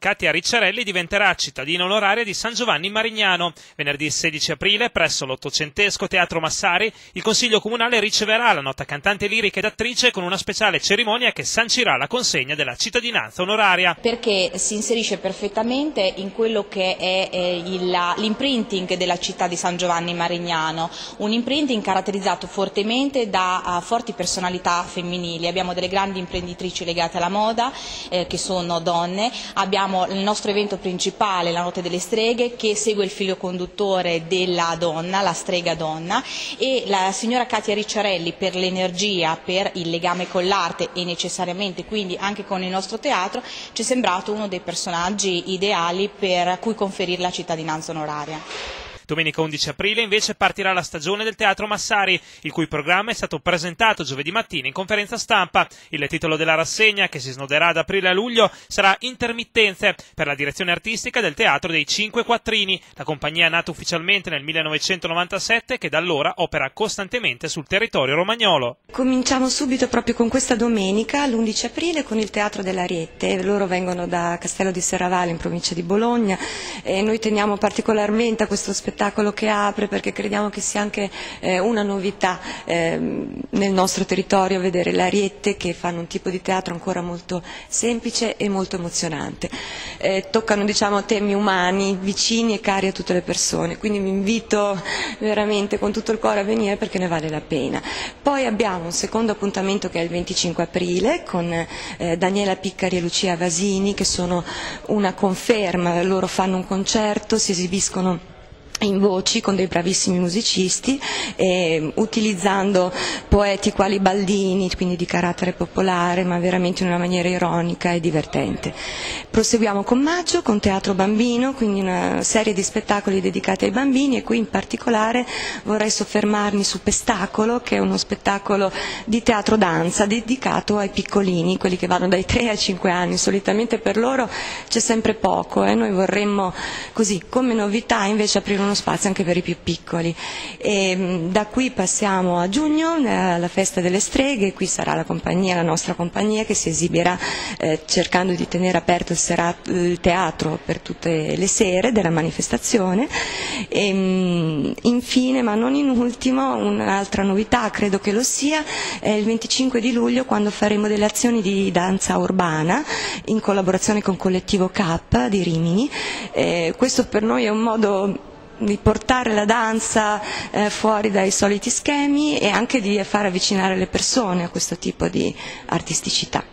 Katia Ricciarelli diventerà cittadina onoraria di San Giovanni Marignano. Venerdì 16 aprile, presso l'ottocentesco Teatro Massari, il Consiglio Comunale riceverà la nota cantante lirica ed attrice con una speciale cerimonia che sancirà la consegna della cittadinanza onoraria. Perché si inserisce perfettamente in quello che è eh, l'imprinting della città di San Giovanni Marignano, un imprinting caratterizzato fortemente da uh, forti personalità femminili. Abbiamo delle grandi imprenditrici legate alla moda, eh, che sono donne, abbiamo abbiamo il nostro evento principale, la Notte delle Streghe, che segue il filo conduttore della donna, la strega donna, e la signora Katia Ricciarelli per l'energia, per il legame con l'arte e necessariamente quindi anche con il nostro teatro, ci è sembrato uno dei personaggi ideali per cui conferire la cittadinanza onoraria. Domenica 11 aprile invece partirà la stagione del Teatro Massari, il cui programma è stato presentato giovedì mattina in conferenza stampa. Il titolo della rassegna, che si snoderà da aprile a luglio, sarà Intermittenze, per la direzione artistica del Teatro dei Cinque Quattrini, la compagnia nata ufficialmente nel 1997 che da allora opera costantemente sul territorio romagnolo. Cominciamo subito proprio con questa domenica, l'11 aprile, con il Teatro dell'Ariette. Loro vengono da Castello di Serravalle in provincia di Bologna e noi teniamo particolarmente a questo spettacolo spettacolo che apre perché crediamo che sia anche eh, una novità eh, nel nostro territorio vedere le ariette che fanno un tipo di teatro ancora molto semplice e molto emozionante. Eh, toccano diciamo, temi umani, vicini e cari a tutte le persone, quindi vi invito veramente con tutto il cuore a venire perché ne vale la pena. Poi abbiamo un secondo appuntamento che è il 25 aprile con eh, Daniela Piccari e Lucia Vasini che sono una conferma, loro fanno un concerto, si esibiscono in voci con dei bravissimi musicisti, eh, utilizzando poeti quali Baldini, quindi di carattere popolare, ma veramente in una maniera ironica e divertente. Proseguiamo con Maggio, con Teatro Bambino, quindi una serie di spettacoli dedicati ai bambini e qui in particolare vorrei soffermarmi su Pestacolo, che è uno spettacolo di teatro danza dedicato ai piccolini, quelli che vanno dai 3 ai 5 anni, solitamente per loro c'è sempre poco, eh? noi vorremmo così come novità invece aprire uno uno spazio anche per i più piccoli. E, mm, da qui passiamo a giugno, alla festa delle streghe, qui sarà la compagnia, la nostra compagnia che si esibirà eh, cercando di tenere aperto il, serato, il, teatro per tutte le sere della manifestazione. E, mm, infine, ma non in ultimo, un'altra novità, credo che lo sia, è il 25 di luglio quando faremo delle azioni di danza urbana in collaborazione con Collettivo K di Rimini. Eh, questo per noi è un modo di portare la danza eh, fuori dai soliti schemi e anche di far avvicinare le persone a questo tipo di artisticità.